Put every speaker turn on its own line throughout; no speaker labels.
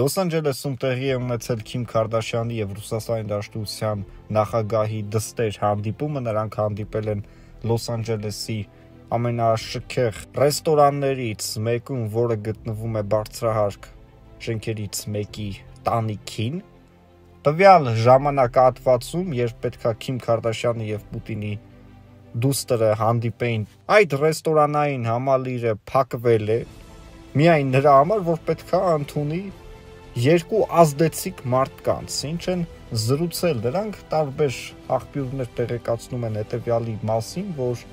Լոս Անջելեսում տեղի է ունեցել Քիմ Քարդաշյանի եւ Ռուսաստանի Դաշնության նախագահի դստեր հանդիպումը, նրանք հանդիպել են Լոս Անջելեսի ամենաշքեղ ռեստորաններից մեկում, որը գտնվում է բարձրահարկ շենքերից մեկի տանիքին։ Տվյալ ժամանակահատվածում, երբ պետքա Քիմ Քարդաշյանը եւ Պուտինի դուստրը հանդիպեին, այդ ռեստորանային համալիրը փակվել է միայն նրա համար, որ պետքա ընդունի երկու ազդեցիկ մարդկանց, ինչ են զրուցել նրանք տարբեր աղբյուրներ տեղեկացնում են հետեւյալի մասին, որ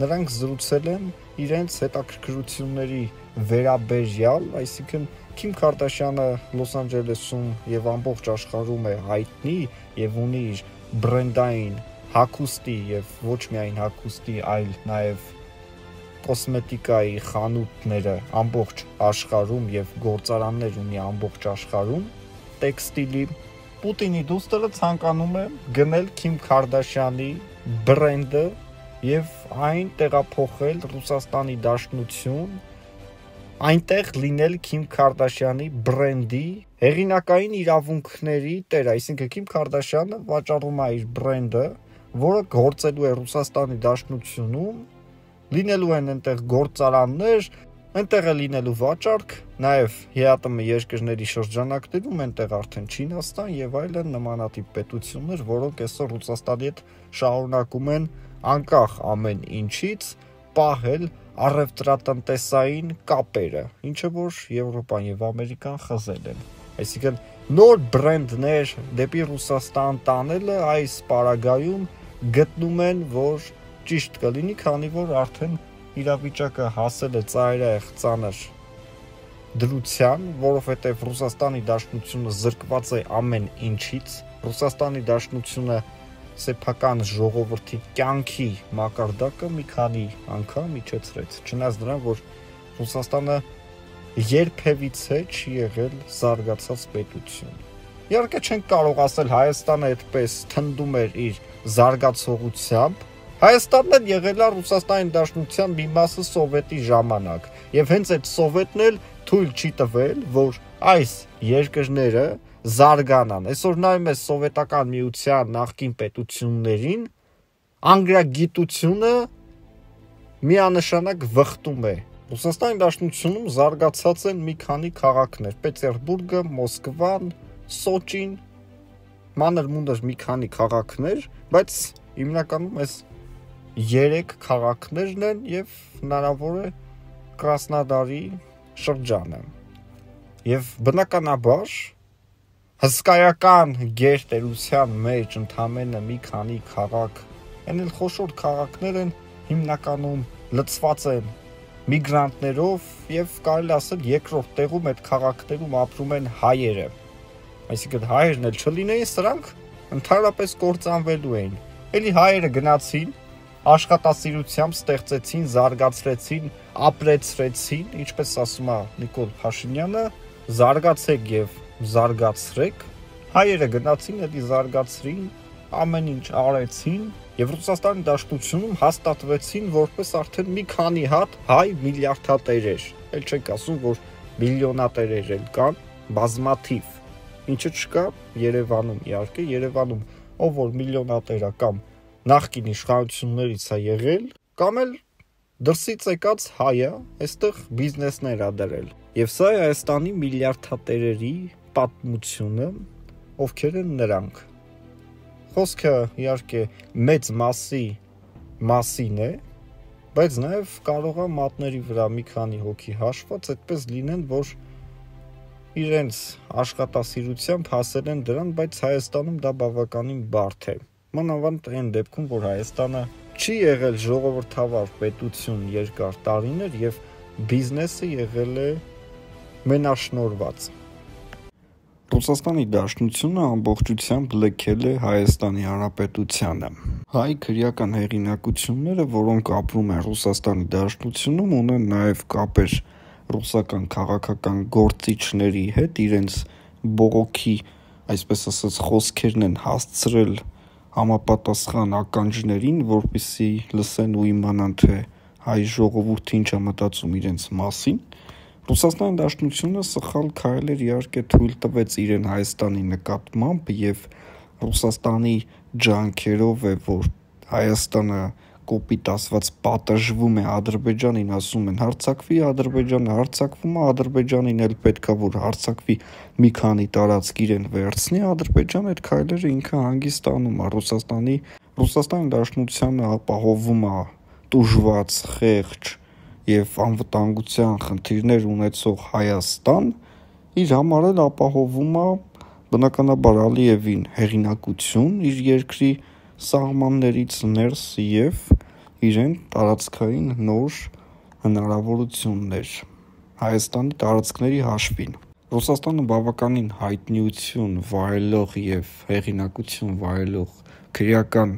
նրանք զրուցել են իրենց հետաքրքրությունների վերաբերյալ, այսինքն Քիմ Քարդաշյանը Լոս Անջելեսում եւ ամբողջ աշխարհում է հայտնի եւ ունի իր բրենդային հակոստի եւ ոչ միայն հակոստի, այլ նաեւ կոսմետիկայի խանութները ամբողջ աշխարհում եւ գործարաններ ունի ամբողջ աշխարհում տեքստիլի Պուտինի դուստրը ցանկանում է գնել Քիմ Քարդաշյանի բրենդը եւ այն տեղափոխել Ռուսաստանի Դաշնություն այնտեղ լինել Քիմ Քարդաշյանի բրենդի հեղինակային իրավունքների տեր, այսինքն Քիմ Քարդաշյանը վաճառում է իր բրենդը, որը գործելու է Ռուսաստանի Դաշնությունում լինելու են այնտեղ գործարաններ, այնտեղ է լինելու վաճառք, նաև ՀԱՏՄ երկրների շրջանակներում, այնտեղ արդեն Չինաստան եւ այլն նմանատիպ պետություններ, որոնք այսօր Ռուսաստանի հետ շարունակում են անկախ ամեն ինչից պահել առևտրատնտեսային կապերը, ինչը որ Եվրոպան եւ Ամերիկան խզել են։ Այսինքն նոր բրենդներ դեպի Ռուսաստան տանելը այս պարագայում գտնում են, որ ճիշտ կլինի, քանի որ արդեն իրավիճակը հասել է ծայրահեղ ծանր դրության, որովհետև Ռուսաստանի Դաշնությունը զրկված է ամեն ինչից, Ռուսաստանի Դաշնությունը սեփական ժողովրդի կյանքի մակարդակը մի քանի անգամ իջեցրեց։ Չնայած նրան, որ Ռուսաստանը երբևիցե չի եղել զարգացած պետություն։ Իհարկե չենք կարող ասել Հայաստանը այդպես թնդում էր իր զարգացողությամբ, Հայաստանն էլ եղել է Ռուսաստանի Դաշնության մի մասը սովետի ժամանակ, եւ հենց այդ սովետն էլ թույլ չի տվել, որ այս երկրները զարգանան։ Այսօր նայում ես սովետական միության նախկին պետություններին, անգրագիտությունը միանշանակ վխտում է։ Ռուսաստանի Դաշնությունում զարգացած են մի քանի քաղաքներ՝ Պետերբուրգը, Մոսկվան, Սոչին, մանր-մունդր մի քանի քաղաքներ, բայց հիմնականում այս 3 քաղաքներն են եւ հնարավոր է Կրասնոդարի շրջանը։ Եվ բնականաբար հսկայական գերտերության մեջ ընդամենը մի քանի քաղաք, այն էլ խոշոր քաղաքներ են հիմնականում լցված են միգրանտներով եւ կարելի ասել երկրորդ տեղում այդ քաղաքներում ապրում են հայերը։ Այսինքն հայերն էլ չլինեին, սրանք ընդհանրապես կործանվելու էին։ Էլի հայերը գնացին աշխատասիրությամբ ստեղծեցին, զարգացրեցին, ապրեցրեցին, ինչպես ասում է Նիկոլ Փաշինյանը, զարգացեք եւ զարգացրեք։ Հայերը գնացին, էլի զարգացրին, ամեն ինչ արեցին եւ Ռուսաստանի Դաշնությունում հաստատվեցին որպես արդեն մի քանի հատ հայ միլիարդատերեր։ Էլ չենք ասում, որ միլիոնատերեր էլ կան, բազմաթիվ։ Ինչը չկա Երևանում, իհարկե Երևանում ով որ միլիոնատեր է կամ նախկին իշխանություններից է եղել, կամ էլ դրսից եկած հայը այստեղ բիզնեսներ ա դրել։ Եվ սա է Հայաստանի միլիարդատերերի պատմությունը, ովքեր են նրանք։ Խոսքը իհարկե մեծ մասի մասին է, բայց նաև կարող է մատների վրա մի քանի հոգի հաշված այդպես լինեն, որ իրենց աշխատասիրությամբ հասել են դրան, բայց Հայաստանում դա բավականին բարդ է մանավանդ այն դեպքում, որ Հայաստանը չի եղել ժողովրդավար պետություն երկար տարիներ եւ բիզնեսը եղել է մենաշնորված։ Ռուսաստանի Դաշնությունը ամբողջությամբ լքել է Հայաստանի Հանրապետությանը։ Հայ քրեական հեղինակությունները, որոնք ապրում են Ռուսաստանի Դաշնությունում, ունեն նաև կապեր ռուսական քաղաքական գործիչների հետ, իրենց բողոքի, այսպես ասած, խոսքերն են հասցրել համապատասխան ականջներին, որպիսի լսեն ու իմանան թե հայ ժողովուրդը ինչ է մտածում իրենց մասին։ Ռուսաստանի Դաշնությունը սխալ քայլեր իհարկե թույլ տվեց իրեն Հայաստանի նկատմամբ եւ Ռուսաստանի ջանքերով է որ Հայաստանը կոպիտ ասված պատժվում է Ադրբեջանին, ասում են հարցակվի Ադրբեջանը, հարցակվում է Ադրբեջանին էլ պետքա որ հարցակվի մի քանի տարածք իրեն վերցնի, Ադրբեջանը այդ քայլերը ինքը հանգստանում է Ռուսաստանի Ռուսաստանի Դաշնությանը ապահովում է տուժված, խեղճ եւ անվտանգության խնդիրներ ունեցող Հայաստան, իր համար էլ ապահովում է բնականաբար Ալիևին հեղինակություն իր երկրի սահմաններից ներս եւ իրեն տարածքային նոր հնարավորություններ. Հայաստանի տարածքների հաշվին։ Ռուսաստանը բավականին հայտնիություն վայելող եւ հեղինակություն վայելող քրեական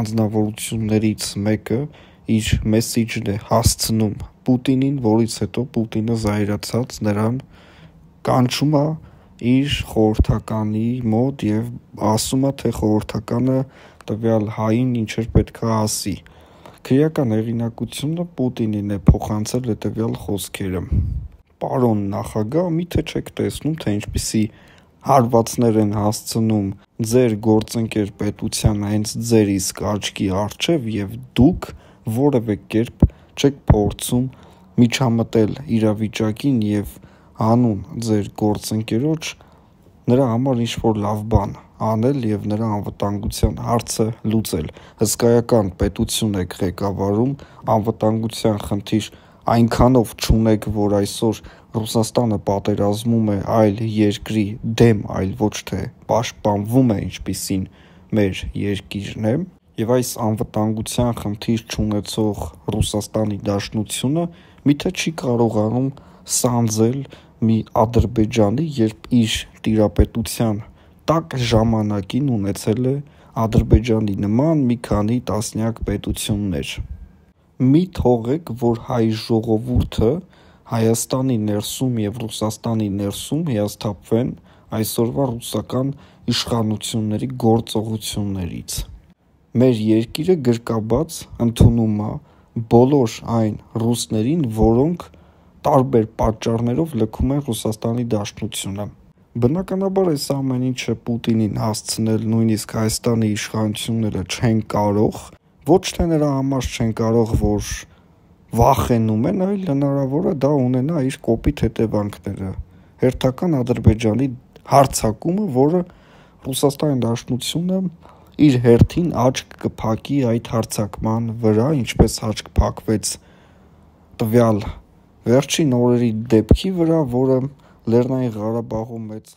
անձնավորություններից մեկը իր մեսիջն է հասցնում Պուտինին, որից հետո Պուտինը զայրացած նրան կանչում է իր խորհրդականի մոտ եւ ասում է թե խորհրդականը տվյալ հային ինչեր պետքա ասի Քրեական հեղինակությունը Պուտինին է փոխանցել հետևյալ խոսքերը. Պարոն նախագահ, միթե չեք տեսնում, թե ինչպիսի հարվածներ են հասցնում ձեր գործընկեր պետության հենց ձեր իսկ աչքի առջև եւ դուք որևէ կերպ չեք փորձում միջամտել իրավիճակին եւ հանուն ձեր գործընկերոջ նրա համար ինչ որ լավ բան անել եւ նրա անվտանգության հարցը լուծել։ Հսկայական պետություն եք ղեկավարում, անվտանգության խնդիր այնքանով չունեք, որ այսօր Ռուսաստանը պատերազմում է այլ երկրի դեմ, այլ ոչ թե պաշտպանվում է, ինչպիսին մեր երկիրն է, եւ այս անվտանգության խնդիր չունեցող Ռուսաստանի Դաշնությունը միթե չի կարողանում սանձել մի Ադրբեջանի, երբ իր տիրապետության տակ ժամանակին ունեցել է Ադրբեջանի նման մի քանի տասնյակ պետություններ։ Մի թողեք, որ հայ ժողովուրդը Հայաստանի ներսում եւ Ռուսաստանի ներսում հիասթափվեն այսօրվա ռուսական իշխանությունների գործողություններից։ Մեր երկիրը գրկաբաց ընդունում է բոլոր այն ռուսներին, որոնք տարբեր պատճառներով լքում են Ռուսաստանի Դաշնությունը Բնականաբար այս ամեն ինչը Պուտինին հասցնել նույնիսկ Հայաստանի իշխանությունները չեն կարող, ոչ թե նրա համար չեն կարող, որ վախենում են, այլ հնարավոր է դա ունենա իր կոպիտ հետևանքները։ Հերթական Ադրբեջանի հարցակումը, որը Ռուսաստանի Դաշնությունը իր հերթին աչք կփակի այդ հարցակման վրա, ինչպես աչք փակվեց տվյալ վերջին օրերի դեպքի վրա, որը Լեռնային Ղարաբաղում մեծ